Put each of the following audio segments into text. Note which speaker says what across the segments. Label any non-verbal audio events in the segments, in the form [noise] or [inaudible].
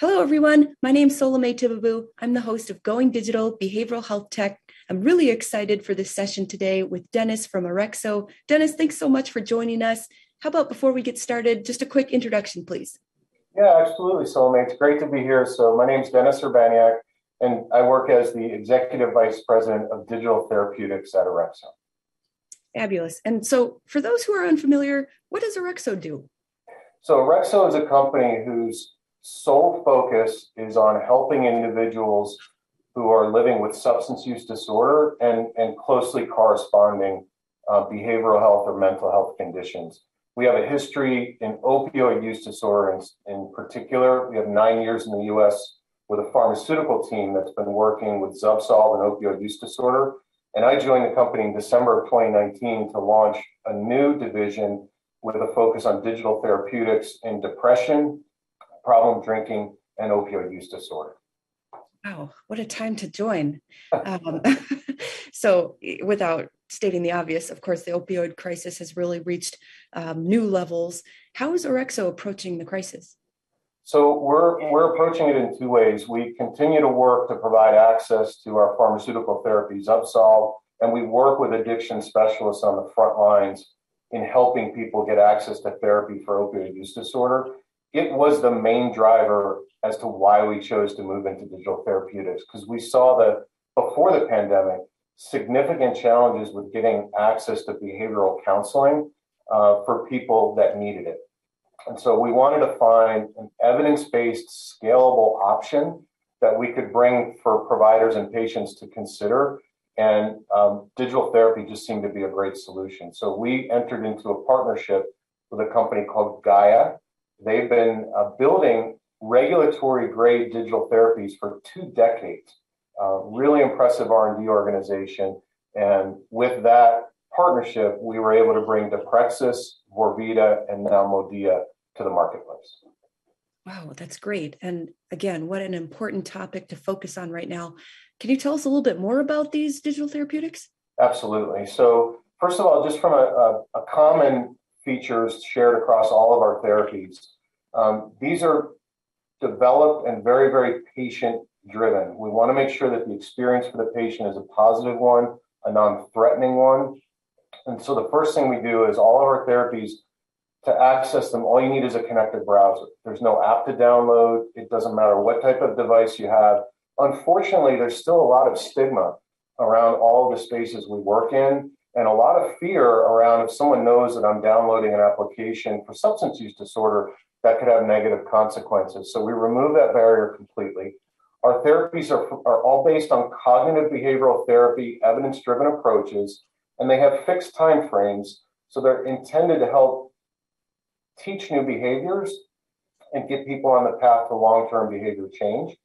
Speaker 1: Hello, everyone. My name is Solome Tibebu. I'm the host of Going Digital Behavioral Health Tech. I'm really excited for this session today with Dennis from Orexo. Dennis, thanks so much for joining us. How about before we get started, just a quick introduction, please?
Speaker 2: Yeah, absolutely, Solome. It's great to be here. So, my name is Dennis Urbaniak, and I work as the Executive Vice President of Digital Therapeutics at Orexo.
Speaker 1: Fabulous. And so, for those who are unfamiliar, what does Orexo do?
Speaker 2: So, Orexo is a company whose sole focus is on helping individuals who are living with substance use disorder and, and closely corresponding uh, behavioral health or mental health conditions. We have a history in opioid use disorder in, in particular. We have nine years in the US with a pharmaceutical team that's been working with Zubsolv and opioid use disorder. And I joined the company in December of 2019 to launch a new division with a focus on digital therapeutics in depression, problem drinking, and opioid use disorder.
Speaker 1: Wow, what a time to join. [laughs] Um, [laughs] so, without stating the obvious, of course, the opioid crisis has really reached um, new levels. How is Orexo approaching the crisis?
Speaker 2: So we're we're approaching it in two ways. We continue to work to provide access to our pharmaceutical therapies, Zubsolv, and we work with addiction specialists on the front lines in helping people get access to therapy for opioid use disorder it was the main driver as to why we chose to move into digital therapeutics because we saw that before the pandemic significant challenges with getting access to behavioral counseling uh, for people that needed it. And so we wanted to find an evidence-based scalable option that we could bring for providers and patients to consider. And um, digital therapy just seemed to be a great solution. So we entered into a partnership with a company called gaia They've been uh, building regulatory grade digital therapies for two decades. Uh, really impressive R&D organization. And with that partnership, we were able to bring Deprexis, Vorvida, and now Modia to the marketplace.
Speaker 1: Wow, that's great. And again, what an important topic to focus on right now. Can you tell us a little bit more about these digital therapeutics?
Speaker 2: Absolutely. So, first of all, just from a, a, a common features shared across all of our therapies. Um, these are developed and very, very patient driven. We want to make sure that the experience for the patient is a positive one, a non threatening one. And so the first thing we do is all of our therapies to access them, all you need is a connected browser. There's no app to download. It doesn't matter what type of device you have. Unfortunately, there's still a lot of stigma around all of the spaces we work in and a lot of fear around if someone knows that I'm downloading an application for substance use disorder, that could have negative consequences. So we remove that barrier completely. Our therapies are, are all based on cognitive behavioral therapy, evidence driven approaches, and they have fixed time frames. So they're intended to help teach new behaviors and get people on the path to long term behavior change.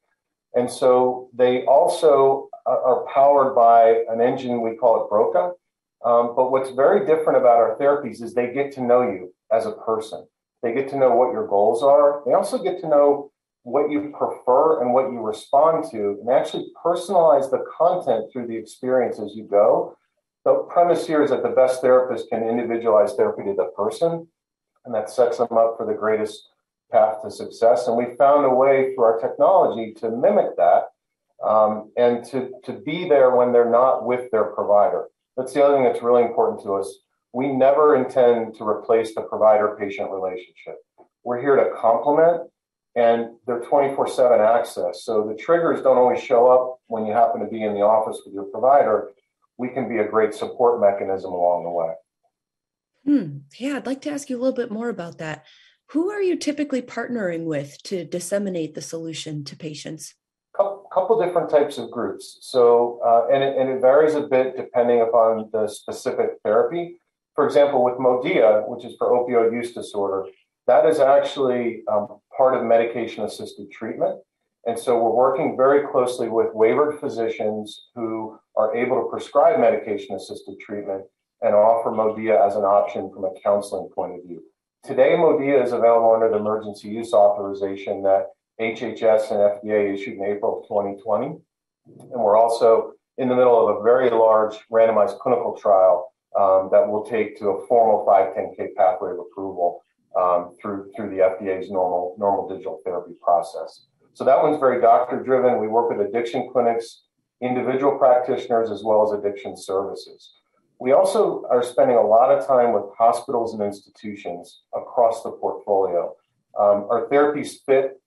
Speaker 2: And so they also are powered by an engine, we call it Broca, um, but what's very different about our therapies is they get to know you as a person. They get to know what your goals are. They also get to know what you prefer and what you respond to, and actually personalize the content through the experience as you go. The premise here is that the best therapist can individualize therapy to the person, and that sets them up for the greatest path to success. And we found a way through our technology to mimic that um, and to, to be there when they're not with their provider. That's the other thing that's really important to us. We never intend to replace the provider patient relationship. We're here to complement and they're 24 7 access. So the triggers don't always show up when you happen to be in the office with your provider. We can be a great support mechanism along the way.
Speaker 1: Hmm. Yeah, I'd like to ask you a little bit more about that. Who are you typically partnering with to disseminate the solution to patients?
Speaker 2: Couple different types of groups. So, uh, and, it, and it varies a bit depending upon the specific therapy. For example, with Modia, which is for opioid use disorder, that is actually um, part of medication assisted treatment. And so we're working very closely with waivered physicians who are able to prescribe medication assisted treatment and offer Modia as an option from a counseling point of view. Today, Modia is available under the emergency use authorization that HHS and FDA issued in April of 2020. And we're also in the middle of a very large randomized clinical trial um, that will take to a formal 510K pathway of approval um, through through the FDA's normal normal digital therapy process. So that one's very doctor driven. We work with addiction clinics, individual practitioners, as well as addiction services. We also are spending a lot of time with hospitals and institutions across the portfolio. Um, our therapies fit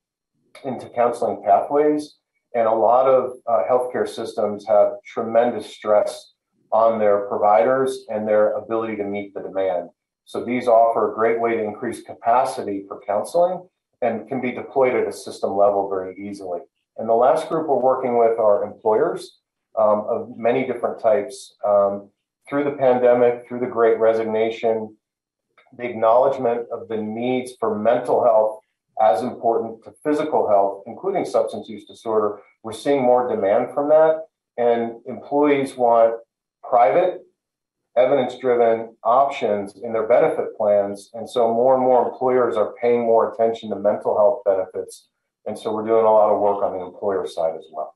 Speaker 2: into counseling pathways, and a lot of uh, healthcare systems have tremendous stress on their providers and their ability to meet the demand. So these offer a great way to increase capacity for counseling and can be deployed at a system level very easily. And the last group we're working with are employers um, of many different types. Um, through the pandemic, through the great resignation, the acknowledgement of the needs for mental health as important to physical health, including substance use disorder, we're seeing more demand from that. And employees want private, evidence driven options in their benefit plans. And so more and more employers are paying more attention to mental health benefits. And so we're doing a lot of work on the employer side as well.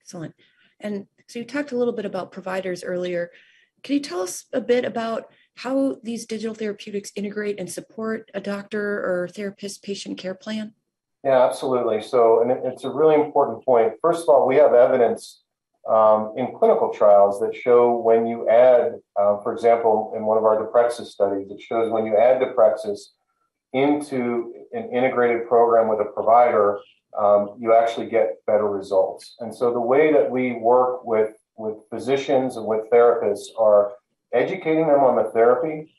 Speaker 1: Excellent. And so you talked a little bit about providers earlier. Can you tell us a bit about how these digital therapeutics integrate and support a doctor or therapist patient care plan?
Speaker 2: Yeah, absolutely. So, and it's a really important point. First of all, we have evidence um, in clinical trials that show when you add, uh, for example, in one of our Deprexis studies, it shows when you add Deprexis into an integrated program with a provider, um, you actually get better results. And so the way that we work with with physicians and with therapists are educating them on the therapy,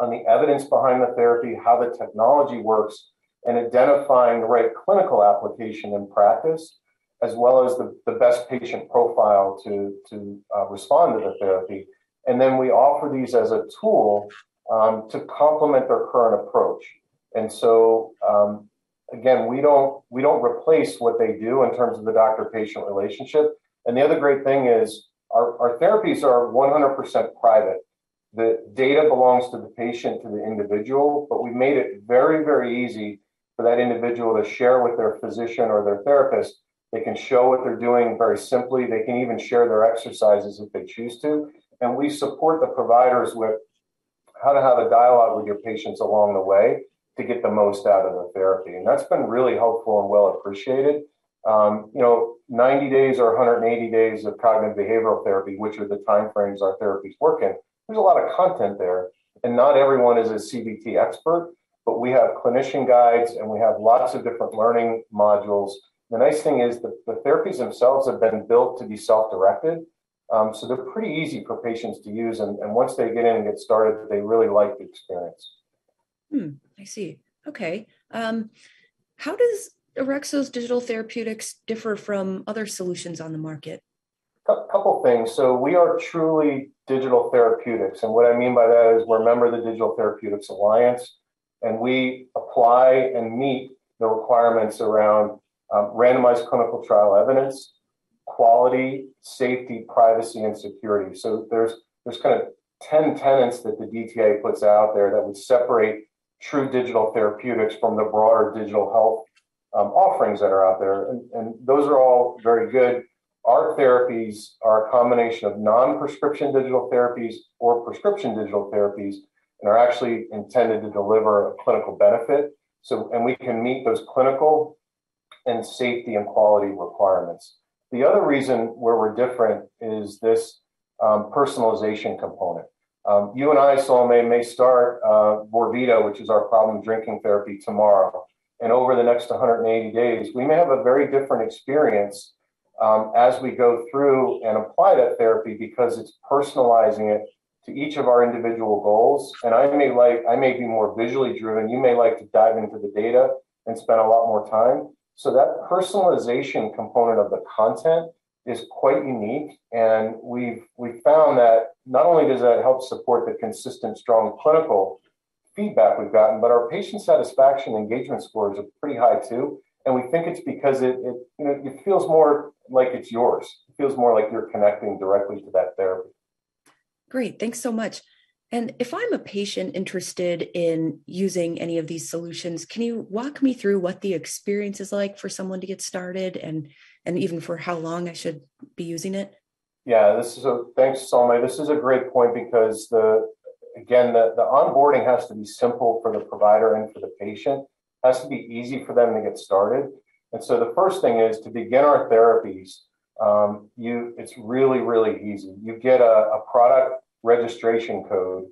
Speaker 2: on the evidence behind the therapy, how the technology works, and identifying the right clinical application in practice, as well as the, the best patient profile to, to uh, respond to the therapy. And then we offer these as a tool um, to complement their current approach. And so, um, again, we don't we don't replace what they do in terms of the doctor-patient relationship. And the other great thing is our, our therapies are 100% private. The data belongs to the patient, to the individual, but we made it very, very easy for that individual to share with their physician or their therapist. They can show what they're doing very simply. They can even share their exercises if they choose to. And we support the providers with how to have a dialogue with your patients along the way to get the most out of the therapy. And that's been really helpful and well appreciated. Um, you know, 90 days or 180 days of cognitive behavioral therapy, which are the timeframes our therapies work in, there's a lot of content there. And not everyone is a CBT expert, but we have clinician guides and we have lots of different learning modules. The nice thing is that the therapies themselves have been built to be self directed. Um, so they're pretty easy for patients to use. And, and once they get in and get started, they really like the experience.
Speaker 1: Hmm, I see. Okay. Um, how does Orexo's digital therapeutics differ from other solutions on the market?
Speaker 2: A couple things. So we are truly digital therapeutics. And what I mean by that is we're a member of the Digital Therapeutics Alliance, and we apply and meet the requirements around um, randomized clinical trial evidence, quality, safety, privacy, and security. So there's there's kind of 10 tenants that the DTA puts out there that would separate true digital therapeutics from the broader digital health um, offerings that are out there. And, and those are all very good. Our therapies are a combination of non prescription digital therapies or prescription digital therapies and are actually intended to deliver a clinical benefit. So, and we can meet those clinical and safety and quality requirements. The other reason where we're different is this um, personalization component. Um, you and I, Solome, may start uh, Vorvida, which is our problem drinking therapy, tomorrow. And over the next 180 days, we may have a very different experience um, as we go through and apply that therapy because it's personalizing it to each of our individual goals. And I may like, I may be more visually driven. You may like to dive into the data and spend a lot more time. So that personalization component of the content is quite unique. And we've we found that not only does that help support the consistent, strong clinical feedback we've gotten, but our patient satisfaction engagement scores are pretty high too. And we think it's because it, it you know it feels more like it's yours. It feels more like you're connecting directly to that therapy.
Speaker 1: Great, thanks so much. And if I'm a patient interested in using any of these solutions, can you walk me through what the experience is like for someone to get started and and even for how long I should be using it?
Speaker 2: Yeah, this is a thanks, Solome. This is a great point because the again the, the onboarding has to be simple for the provider and for the patient. it has to be easy for them to get started. And so the first thing is to begin our therapies. Um, you, it's really, really easy. You get a, a product registration code,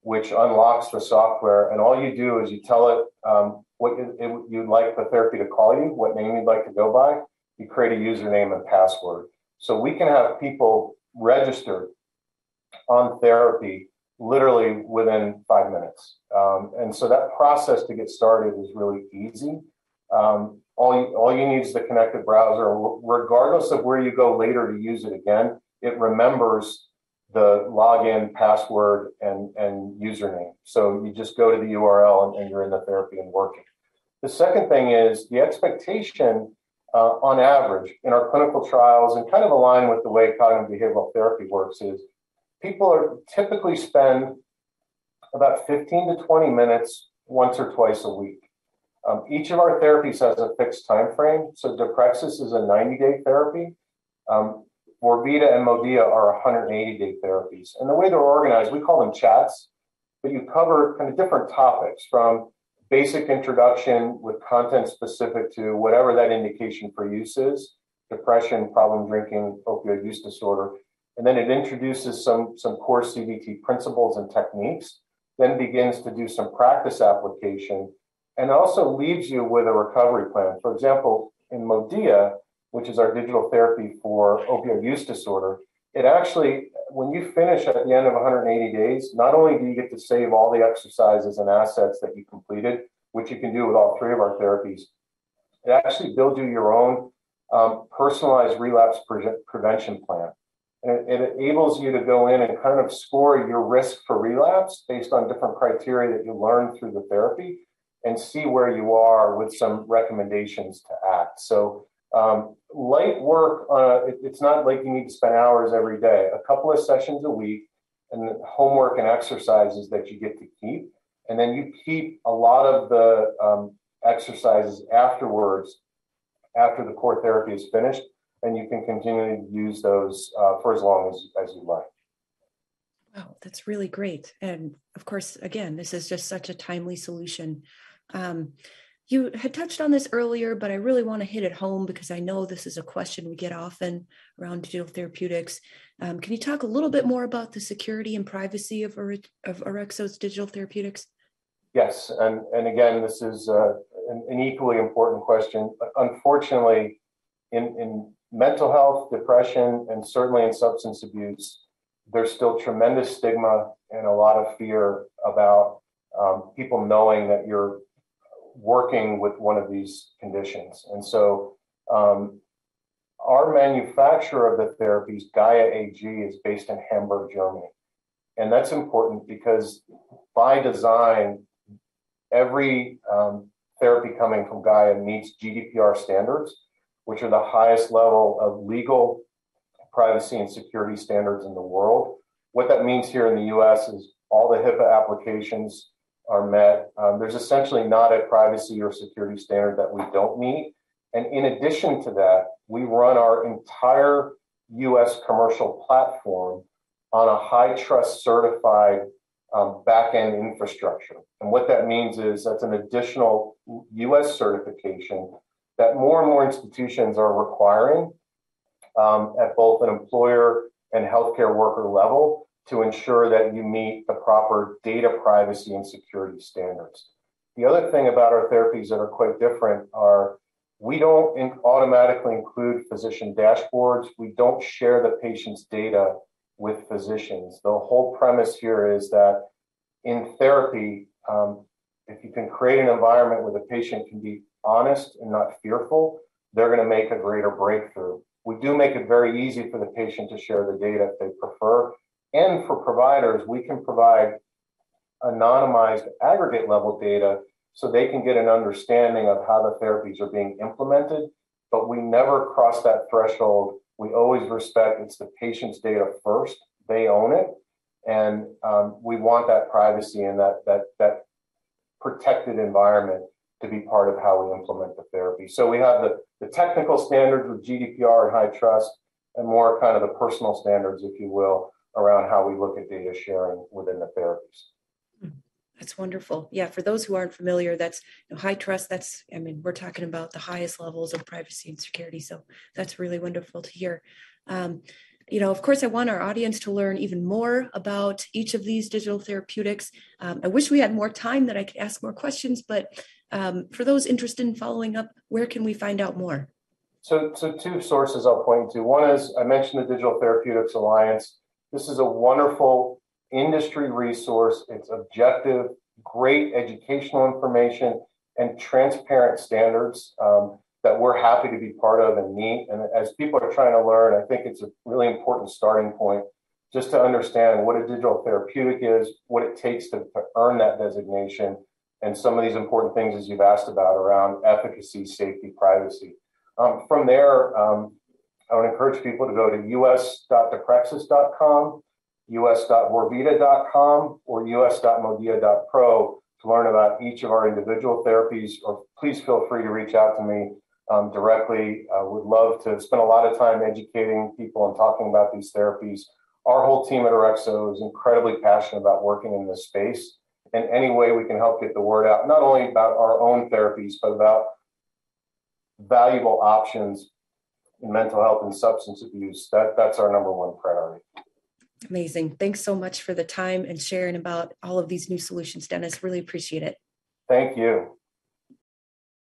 Speaker 2: which unlocks the software, and all you do is you tell it um, what you, you'd like the therapy to call you, what name you'd like to go by. You create a username and password. So we can have people registered on therapy literally within five minutes. Um, and so that process to get started is really easy. Um, all, you, all you need is the connected browser. Regardless of where you go later to use it again, it remembers the login, password, and, and username. So you just go to the URL and, and you're in the therapy and working. The second thing is the expectation uh, on average in our clinical trials and kind of align with the way cognitive behavioral therapy works is people are typically spend about 15 to 20 minutes once or twice a week. Um, each of our therapies has a fixed time frame. So Deprexis is a 90 day therapy. Um, Vorvida and Modia are 180 day therapies. And the way they're organized, we call them chats, but you cover kind of different topics from basic introduction with content specific to whatever that indication for use is depression, problem drinking, opioid use disorder. And then it introduces some, some core CBT principles and techniques, then begins to do some practice application, and also leaves you with a recovery plan. For example, in Modia, which is our digital therapy for opioid use disorder, it actually, when you finish at the end of 180 days, not only do you get to save all the exercises and assets that you completed, which you can do with all three of our therapies, it actually builds you your own um, personalized relapse pre- prevention plan. And it, enables you to go in and kind of score your risk for relapse based on different criteria that you learn through the therapy and see where you are with some recommendations to act. So um, light work, uh, it, it's not like you need to spend hours every day. A couple of sessions a week, and homework and exercises that you get to keep, and then you keep a lot of the um, exercises afterwards, after the core therapy is finished, and you can continue to use those uh, for as long as as you like.
Speaker 1: Wow, that's really great. And of course, again, this is just such a timely solution. Um, you had touched on this earlier, but I really want to hit it home because I know this is a question we get often around digital therapeutics. Um, can you talk a little bit more about the security and privacy of, of Orexo's digital therapeutics?
Speaker 2: Yes, and, and again, this is uh, an, an, equally important question. Unfortunately, in, in mental health, depression, and certainly in substance abuse, there's still tremendous stigma and a lot of fear about um, people knowing that you're working with one of these conditions. And so um, our manufacturer of the therapies, Gaia AG, is based in Hamburg, Germany. And that's important because by design, every um, therapy coming from Gaia meets GDPR standards, which are the highest level of legal privacy and security standards in the world. What that means here in the US is all the HIPAA applications are met. Um, there's essentially not a privacy or security standard that we don't meet. And in addition to that, we run our entire US commercial platform on a HITRUST certified um, backend infrastructure. And what that means is that's an additional US certification that more and more institutions are requiring um, at both an employer and healthcare worker level to ensure that you meet the proper data privacy and security standards. The other thing about our therapies that are quite different are we don't in automatically include physician dashboards. We don't share the patient's data with physicians. The whole premise here is that in therapy, um, if you can create an environment where the patient can be honest and not fearful, they're going to make a greater breakthrough. We do make it very easy for the patient to share the data if they prefer, and for providers, we can provide anonymized aggregate level data so they can get an understanding of how the therapies are being implemented. But we never cross that threshold. We always respect it's the patient's data first. They own it. And um, we want that privacy and that, that, that protected environment to be part of how we implement the therapy. So we have the, the technical standards with GDPR and HITRUST, and more kind of the personal standards, if you will, around how we look at data sharing within the therapies.
Speaker 1: That's wonderful. Yeah, for those who aren't familiar, that's you know, HITRUST. That's, I mean, we're talking about the highest levels of privacy and security. So that's really wonderful to hear. Um, you know, of course, I want our audience to learn even more about each of these digital therapeutics. Um, I wish we had more time that I could ask more questions, but um, for those interested in following up, where can we find out more?
Speaker 2: So, so two sources I'll point to. One is I mentioned the Digital Therapeutics Alliance. This is a wonderful industry resource. It's objective, great educational information, and transparent standards um, that we're happy to be part of and meet. And as people are trying to learn, I think it's a really important starting point just to understand what a digital therapeutic is, what it takes to, to earn that designation, and some of these important things as you've asked about around efficacy, safety, privacy. Um, from there, um, I would encourage people to go to us.deprexis.com, us.vorvida.com, or us.modia.pro to learn about each of our individual therapies. Or please feel free to reach out to me um, directly. Uh, would love to spend a lot of time educating people and talking about these therapies. Our whole team at Orexo is incredibly passionate about working in this space. And any way we can help get the word out, not only about our own therapies, but about valuable options in mental health and substance abuse. That, that's our number one priority.
Speaker 1: Amazing. Thanks so much for the time and sharing about all of these new solutions, Dennis. Really appreciate it.
Speaker 2: Thank you.